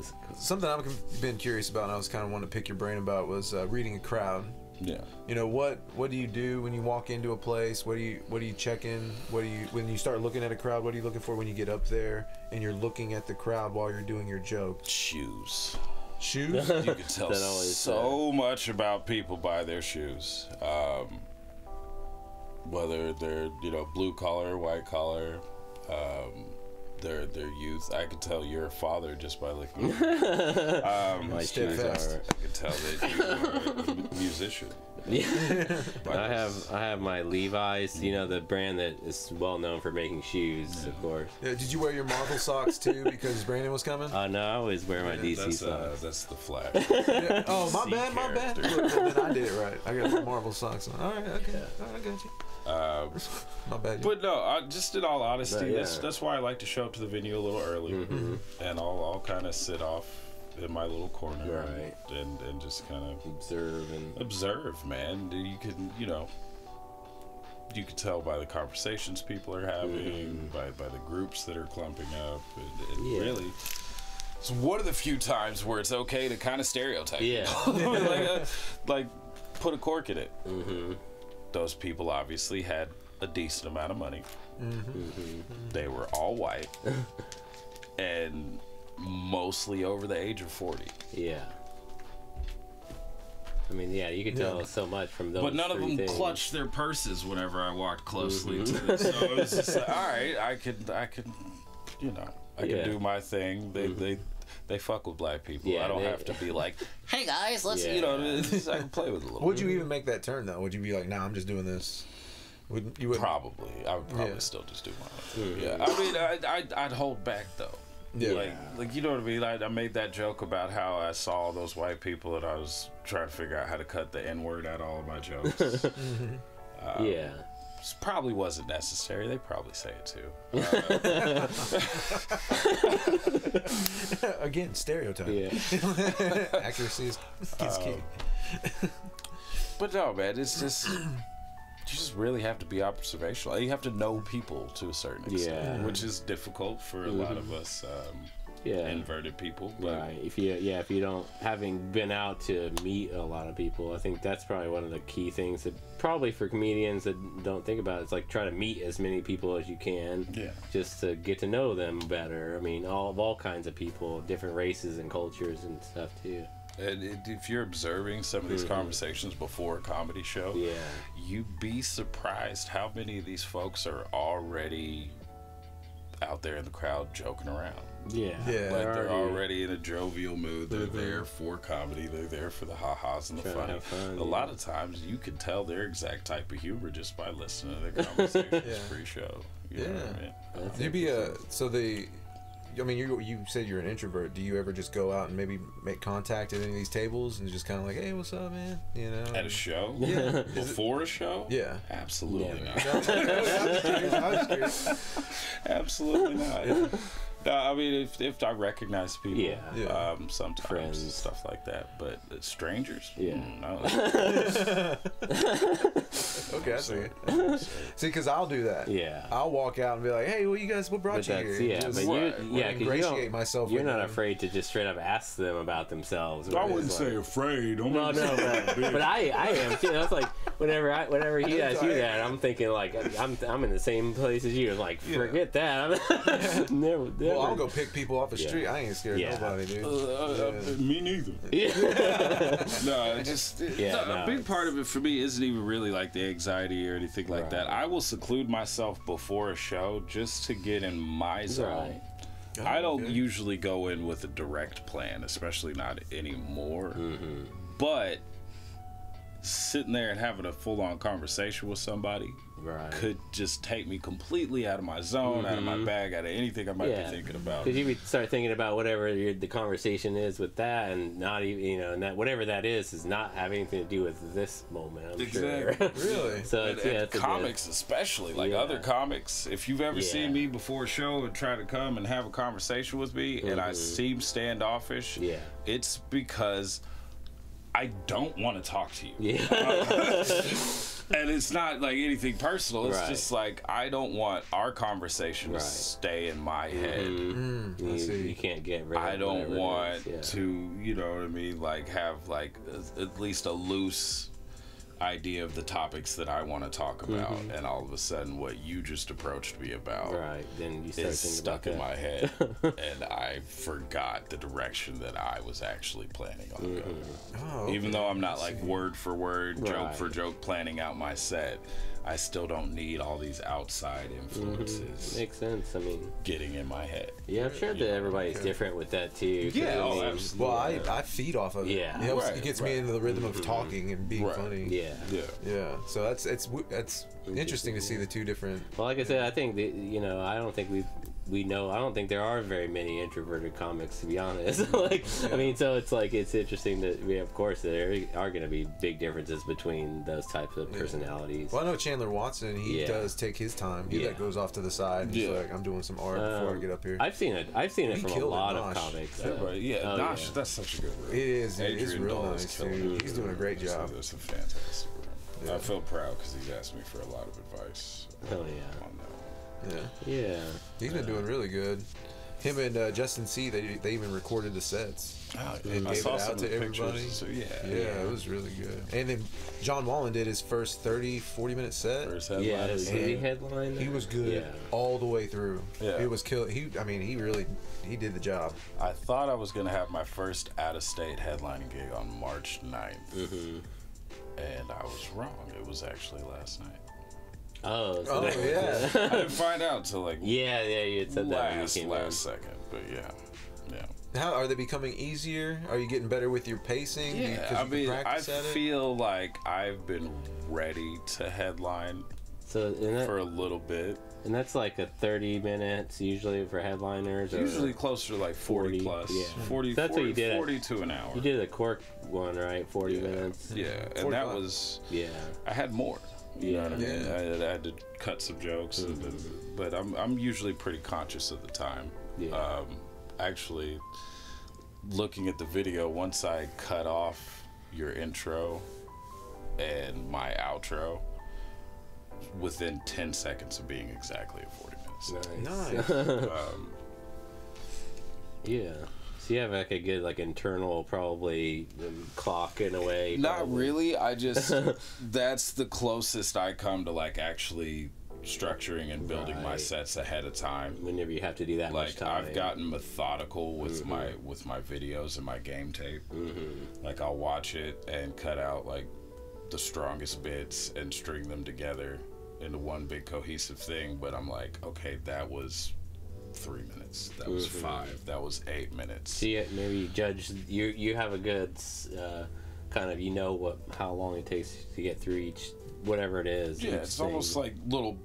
Cause, 'cause- Something I've been curious about, and I was kind of wanting to pick your brain about, was uh, reading a crowd. Yeah. You know what? What do you do when you walk into a place? What do you What do you check in? What do you when you start looking at a crowd? What are you looking for when you get up there and you're looking at the crowd while you're doing your joke? Shoes. Shoes? You can tell That always, so much about people by their shoes. Um, whether they're you know blue collar, white collar, um, their their youth. I could tell you're a father just by looking. at you. um, my shoes are. I could tell that you are a musician. Yeah. I have I have my Levi's, you know, the brand that is well known for making shoes, of course. Yeah, did you wear your Marvel socks too because Brandon was coming? Uh, no, I always wear my DC That's, uh, socks. that's the flash. Yeah. Oh, my DC bad, my bad. Look, well, then I did it right. I got my Marvel socks on. All right, okay, all right, I got you. Um, My bad. But no, I, just in all honesty, No, yeah. that's that's why I like to show up to the venue a little early, Mm-hmm. and I'll I'll kind of sit off in my little corner, Right. and and just kind of Observe and observe, man. You can you know. You can tell by the conversations people are having, by, by the groups that are clumping up, and, and Mm-hmm. Yeah. really, it's one of the few times where it's okay to kind of stereotype. yeah, like, uh, like put a cork in it. hmm Those people obviously had a decent amount of money. Mm-hmm. They were all white and mostly over the age of 40. yeah. I mean, yeah, you could tell Yeah. so much from those. But none of them things. clutched their purses whenever I walked closely mm-hmm. to them. So it was just like, all right, I could, I could, you know, I Yeah. can do my thing. They, mm-hmm. they, they fuck with black people. Yeah, I don't they- have to be like, hey guys, let's, Yeah. you know, it's I can play with a little. Would you even make that turn though? Would you be like, "Nah, I'm just doing this"? Would you? Would Probably, I would probably Yeah. still just do my own thing. Yeah, I mean, I, I'd, I'd hold back though. Yeah. Like, like you know what I mean? I, I made that joke about how I saw those white people and I was trying to figure out how to cut the N word out of all of my jokes. It mm-hmm. uh, Yeah, probably wasn't necessary. They probably say it too. Again, stereotype. yeah, Accuracy is, is key. But no, man, it's just you just really have to be observational. You have to know people to a certain extent, Yeah. which is difficult for a lot of us um, yeah. inverted people. But Right. If you yeah, if you don't having been out to meet a lot of people, I think that's probably one of the key things that probably for comedians that don't think about it, it's like try to meet as many people as you can. Yeah. Just to get to know them better. I mean, all of all kinds of people, different races and cultures and stuff too. And it, if you're observing some of these mm-hmm. conversations before a comedy show, Yeah. you'd be surprised how many of these folks are already out there in the crowd joking around. Yeah. Yeah. Like they're already- already in a jovial mood. They're mm-hmm. there for comedy. They're there for the ha-has and the Trying funny. fun, a yeah. lot of times you can tell their exact type of humor just by listening to their conversations Yeah. pre-show. You know what I Yeah. mean? That's You'd be uh, a so the. I mean, you you said you're an introvert. Do you ever just go out and maybe make contact at any of these tables and just kind of like, hey, what's up, man? You know. At a show? Yeah. Before a show? Yeah. Absolutely Never. not. I was curious, I was curious. Absolutely not. No, I mean, if, if I recognize people, Yeah. Yeah. um, sometimes and stuff like that, but uh, strangers, Yeah. Mm, no. Okay, I see it. See, because I'll do that. Yeah. I'll walk out and be like, hey, what you guys? What brought But you that's here? yeah, Just but you Right. yeah, 'cause you ingratiate don't, myself You're not them. afraid to just straight up ask them about themselves. I where wouldn't it's say like- afraid. I'm No, no, but, but I, I am too. That's like whenever I, whenever he That's asks you that, I'm thinking like I'm, I'm in the same place as you. Like forget that. never, never. Well, I'll go pick people off the Yeah. street. I ain't scared of Yeah. nobody, dude. Uh, uh, Yeah. me neither. No, it just Yeah, no, no, a big part of it for me isn't even really like the anxiety or anything like Right. that. I will seclude myself before a show just to get in my zone. Right. I don't okay. usually go in with a direct plan, especially not anymore. Mm-hmm. But sitting there and having a full on conversation with somebody Right. could just take me completely out of my zone, out of my bag, out of anything I might Mm-hmm. Yeah. be thinking about. Because you would start thinking about whatever your, the conversation is with that, and not even you know, and that whatever that is is not have anything to do with this moment. I'm Exactly. sure. Really? so And, it's, yeah, it's a good- comics especially like Yeah. other comics if you've ever Yeah. seen me before a show and try to come and have a conversation with me and i seem standoffish Mm-hmm. Yeah. it's because i don't want to talk to you Yeah. and it's not like anything personal. It's Right. just like I don't want our conversation Right. to stay in my head. Mhm. I you, you can't get rid of I don't want yeah. to, you know what I mean, like have like a- at least a loose idea of the topics that I want to talk about, and all of a sudden what you just approached me about Mm-hmm. Right. Then you start is thinking stuck about in that. my head, and I forgot the direction that I was actually planning on Mm-hmm. going. Oh, Even though I'm not like word for word, joke for joke planning out my set, I still don't need all these outside mm-hmm. influences Makes sense. I mean, getting in my head. yeah, I'm sure that everybody's okay. different with that too. Yeah, I oh, mean, absolutely. Well, I, I feed off of it. Yeah. it, helps, Right, it gets right. me into the rhythm of mm-hmm. talking and being Right. funny. Yeah. Yeah. Yeah. So that's it's that's interesting to see the two different. Well, like I said, I think that you know, I don't think we we know. I don't think there are very many introverted comics, to be honest. like, I mean, so it's like it's interesting that we, of course, there are going to be big differences between those types of personalities. Well, I know Chandler Watson. He Yeah. does take his time. He Yeah. like goes off to the side. And he's like, I'm doing some art before I Um, get up here. I've seen it. I've seen it He from a lot of comics. so- Everybody, yeah, Oh, Nosh, yeah. that's such a good room. It is. It is Adrian real Dole nice, killing dude. it. He's doing a great It's a- job. It's a fantastic room. Yeah. I feel proud because he's asked me for a lot of advice Hell yeah. on that. Yeah. Yeah. He's been doing really good. Him and uh, Justin C. They they even recorded the sets. Oh, And I gave saw it some out to the pictures, everybody. So yeah, Yeah, it was really good. And then John Wallen did his first 30, 40 minute set. First Yeah. headline. Did And he headline? He was good Yeah. all the way through. Yeah. It was kill. He, I mean, he really he did the job. I thought I was gonna have my first out-of-state headlining gig on March 9th, Mm-hmm. and I was wrong. It was actually last night. Oh. So Oh, yeah. I didn't find out till like yeah. Yeah. You had said that last came last second, but yeah, yeah. How are they becoming easier? Are you getting better with your pacing? 'cause Yeah, you I can mean, I practice it? feel like I've been ready to headline. So that, for a little bit. and that's like a 30 minutes usually for headliners. or- Usually closer to like 40, 40, plus. yeah. 40, That's what you did at- 40 to an hour. You did the Cork one, right? 40 yeah. minutes. Yeah, and 45. that was, Yeah. I had more. You know what I mean? Yeah. I, had- I had to cut some jokes, and- but I'm, I'm usually pretty conscious of the time. Yeah. Um, actually, looking at the video, once I cut off your intro and my outro, within 10 seconds of being exactly at 40 minutes. Nice. Um, yeah. So you have like a good like internal probably um, clock in a way. Not probably. really. I just that's the closest I come to like actually structuring and building my sets ahead of time. Whenever you have to do that much Like time. I've gotten methodical with my with my videos and my game tape. Mm-hmm. Like I'll watch it and cut out like the strongest bits and string them together into one big cohesive thing. But I'm like, okay, that was three minutes. That was five. That was eight minutes. See it. Maybe you judge. You you have a good uh, kind of you know what how long it takes to get through each whatever it is. Yeah, it's thing. almost like little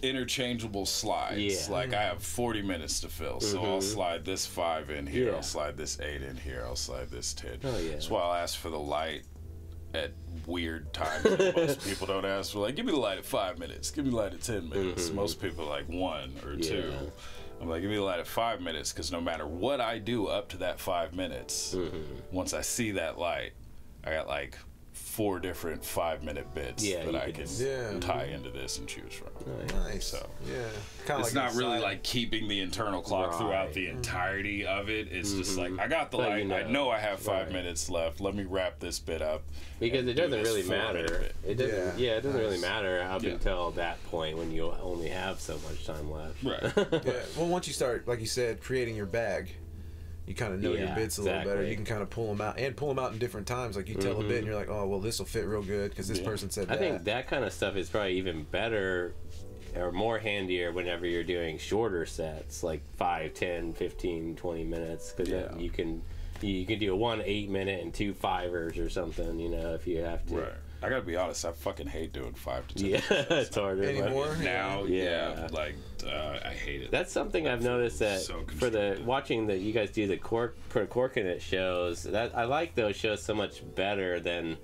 interchangeable slides. Yeah. Like I have 40 minutes to fill, so I'll slide this five in here. Yeah. I'll slide this eight in here. I'll slide this ten. Oh, yeah. That's why I'll ask for the light at weird times. most people don't ask for. Like, give me the light at five minutes. Give me the light at ten minutes. Most people like one or two. Mm-hmm. I'm like, give me the light at five minutes because no matter what I do up to that five minutes, Mm-hmm. once I see that light, I got like four different five minute bits Yeah, that I can- can Yeah. tie into this and choose from. Nice. So yeah, kind it's not really like keeping the internal clock throughout Right. Mm-hmm. the entirety of it. It's just like I got the But light. you I know. know I have five Right. minutes left. Let me wrap this bit up. because it doesn't this really matter. It doesn't. Yeah. Yeah, it doesn't really matter up Yeah. until that point when you only have so much time left. Right. yeah. Well, once you start, like you said, creating your bag, you kind of know your bits a little better. You can kind of pull them out and pull them out in different times. Like you tell a bit, and you're like, oh, well, this will fit real good because this Yeah. person said Mm-hmm. I think that kind of stuff is probably even better or more handier whenever you're doing shorter sets like 5 10 15 20 minutes because Yeah. you can you can do a one eight minute and two fivers or something you know if you have to right. I gotta be honest. I fucking hate doing five to ten. yeah minutes. it's harder but- Now, yeah, Yeah. like uh, I hate it. That's something I've noticed that so for the watching that you guys do the cork for cork in it shows that I like those shows so much better than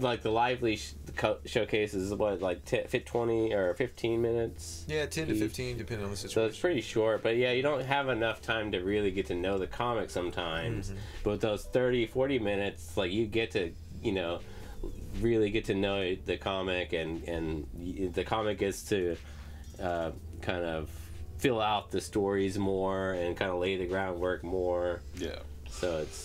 like the lively sh- co- showcases what like t- fit 20 or 15 minutes yeah, ten to fifteen, depending on the situation so it's pretty short but yeah you don't have enough time to really get to know the comic sometimes Mm-hmm. but with those 30 40 minutes like you get to you know really get to know the comic and and the comic gets to uh, kind of fill out the stories more and kind of lay the groundwork more Yeah. so it's